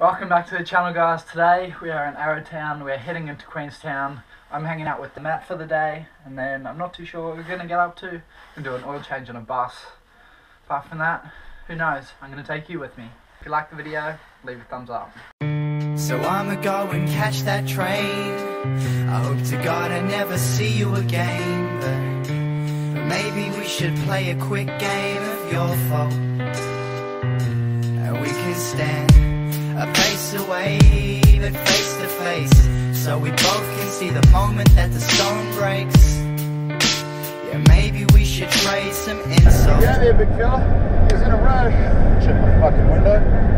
Welcome back to the channel guys. Today we are in Arrowtown, we're heading into Queenstown. I'm hanging out with the Matt for the day and then I'm not too sure what we're going to get up to. and do an oil change on a bus. Apart from that, who knows, I'm going to take you with me. If you like the video, leave a thumbs up. So I'ma go and catch that train I hope to God I never see you again But, maybe we should play a quick game of your fault And we can stand a pace away, but face to face. So we both can see the moment that the stone breaks. Yeah, maybe we should trade some insults. Yeah, there, big fella. He was in a rush. Check my fucking window.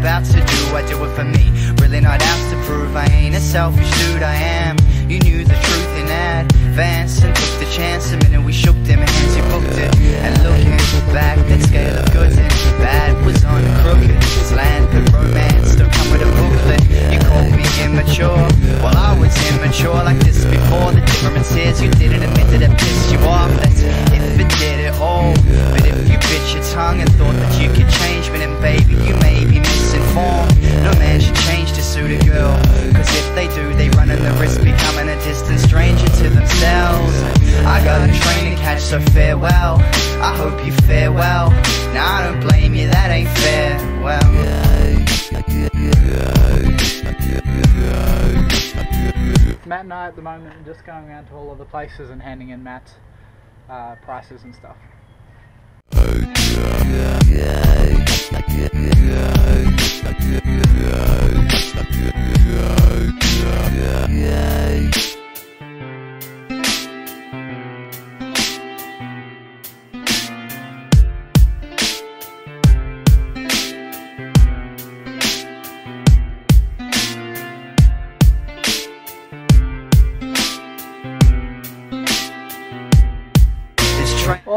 About to do. I do it for me, really not out to prove I ain't a selfish dude. I am. You knew the truth in advance and took the chance. Distant stranger to themselves. I got a train to catch, so farewell. I hope you fare well. Now I don't blame you, that ain't fair. Well, Matt and I at the moment are just going around to all of the places and handing in Matt's uh, prices and stuff.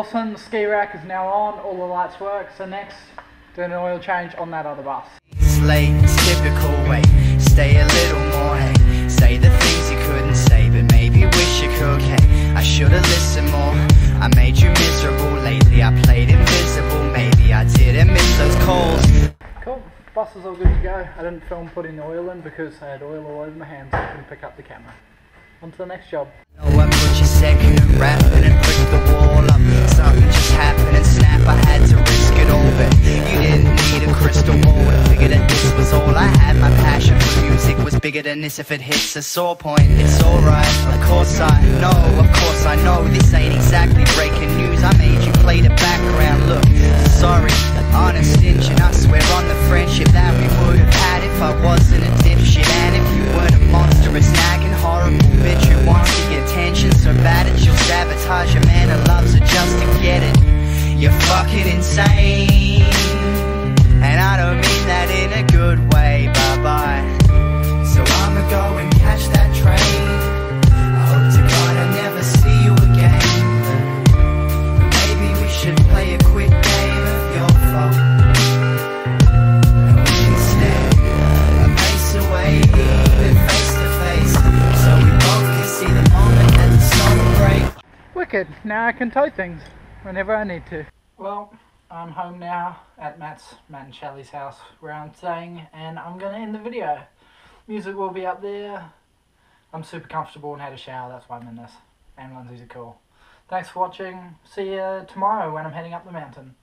Awesome, the ski rack is now on, all the lights work, so next, doing an oil change on that other bus. It's late, it's typical way. Stay a little more, hey. Say the things you couldn't say, but maybe wish you could, hey. I should've listened more. I made you miserable lately. I played invisible. Maybe I didn't miss those calls. Cool, bus is all good to go. I didn't film putting the oil in because I had oil all over my hands, so I couldn't pick up the camera. On to the next job. No, bigger than this. If it hits a sore point, it's alright. Of course I know, of course I know. This ain't exactly breaking news. I made you play the background. Look, sorry, honest engine. I swear on the friendship that we would have had if I wasn't a dipshit and if you weren't a monstrous nagging horrible bitch who wants the attention so bad that she'll sabotage a man who loves her just to get it. You're fucking insane, Wicked, now I can tow things whenever I need to. Well, I'm home now at Matt's, Matt and Shelley's house where I'm staying and I'm going to end the video. Music will be up there. I'm super comfortable and had a shower, that's why I'm in this. And Lindsay's are cool. Thanks for watching. See you tomorrow when I'm heading up the mountain.